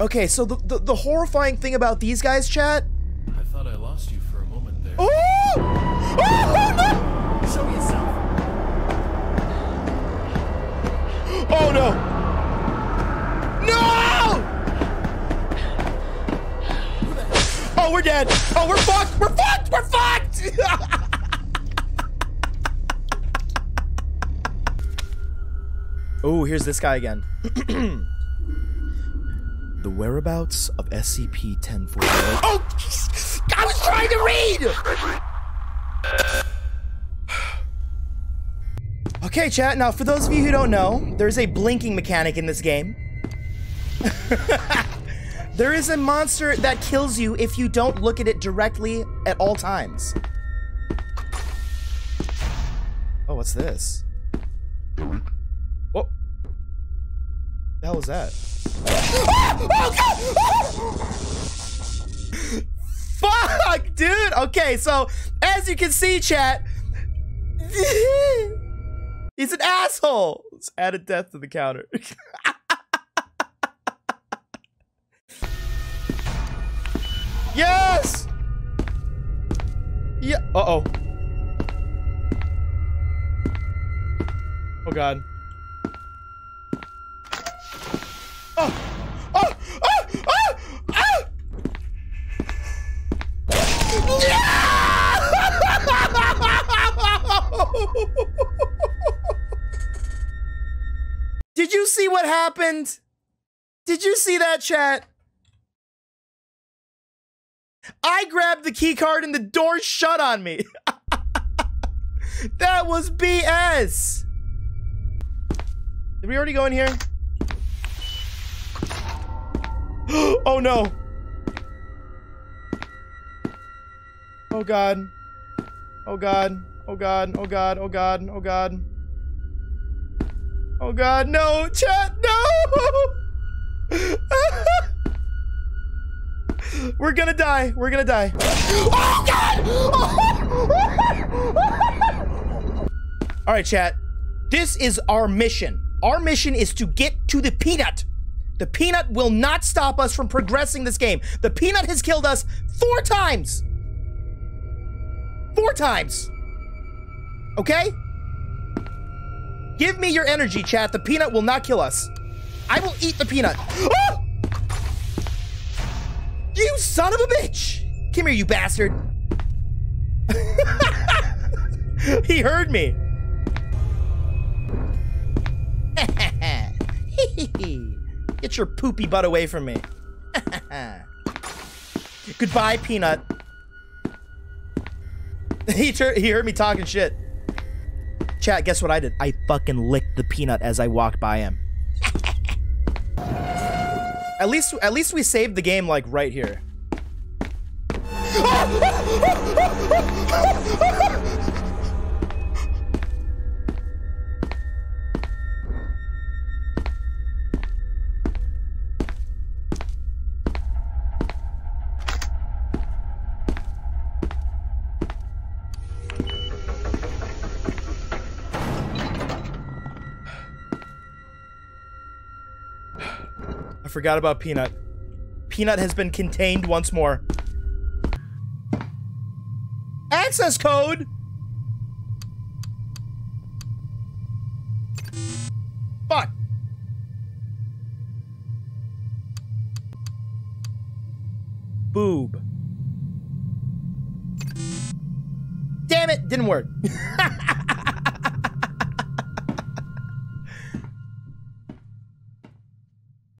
okay, so the, the, the horrifying thing about these guys, chat. I thought I lost you for a moment there. Oh! Oh, oh no! Show yourself. Oh no! No! Oh, we're dead. Oh, we're fucked. We're fucked. We're fucked. Oh, here's this guy again. the whereabouts of SCP-1048. Oh, I was trying to read. Okay, chat. Now, for those of you who don't know, there's a blinking mechanic in this game. there is a monster that kills you if you don't look at it directly at all times. Oh, what's this? What? The hell was that? Fuck, dude. Okay, so as you can see, chat. He's an asshole. Let's add a death to the counter. yes! Yeah. Uh-oh. Oh, God. Did you see what happened? Did you see that chat? I grabbed the key card and the door shut on me. that was BS. Did we already go in here? oh no. Oh god. Oh god. Oh god. Oh god. Oh god. Oh god. Oh god, no! Chat, no! We're gonna die. We're gonna die. Oh god! All right, chat. This is our mission. Our mission is to get to the peanut. The peanut will not stop us from progressing this game. The peanut has killed us four times. Four times. Okay? Give me your energy, chat. The peanut will not kill us. I will eat the peanut. Oh! You son of a bitch! Come here, you bastard. he heard me. Get your poopy butt away from me. Goodbye, peanut. he, he heard me talking shit. Chat, guess what I did? I fucking licked the peanut as I walked by him. at least, at least we saved the game like right here. I forgot about Peanut. Peanut has been contained once more. Access code! Fuck. Boob. Damn it, didn't work.